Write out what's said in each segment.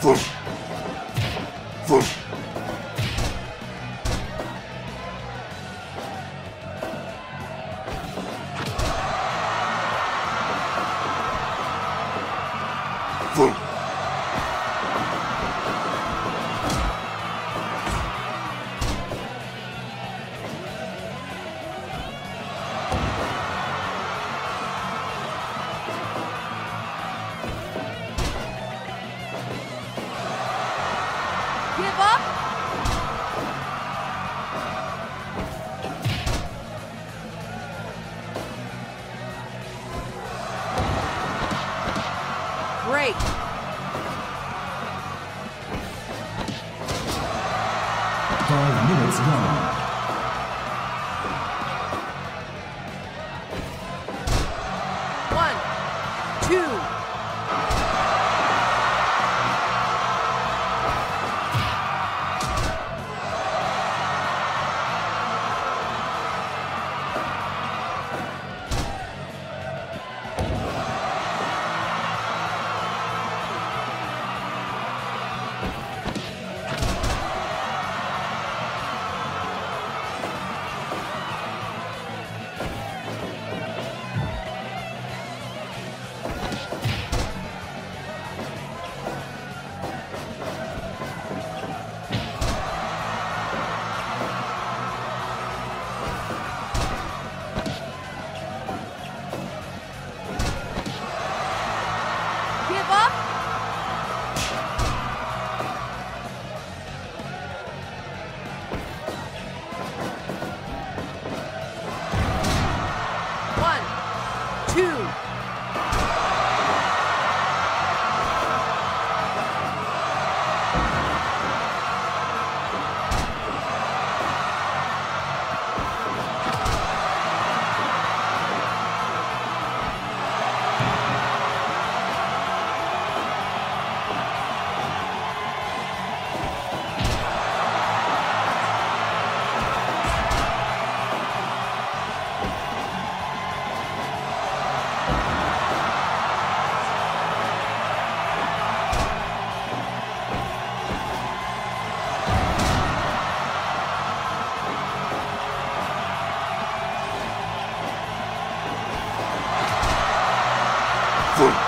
Give Five minutes gone. One, One,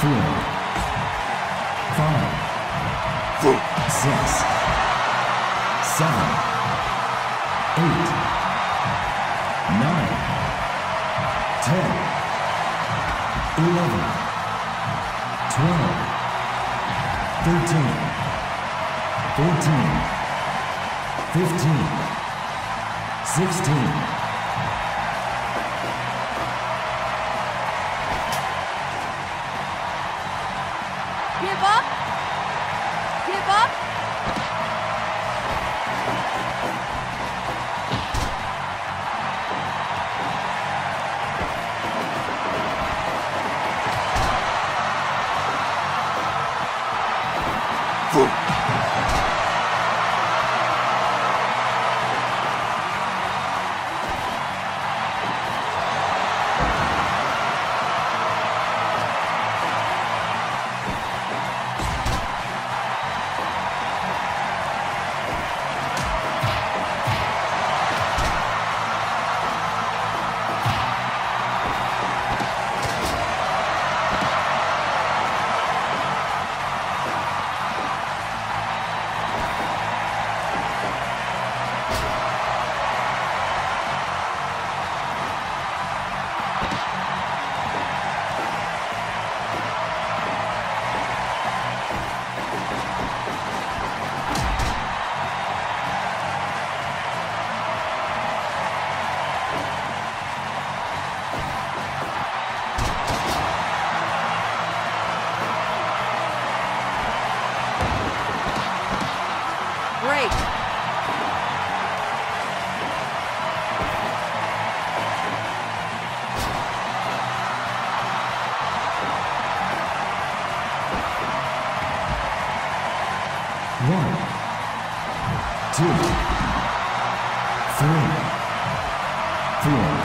four, five, six, seven, eight, nine, ten, eleven, twelve, thirteen, fourteen, fifteen, sixteen. Two, three, four,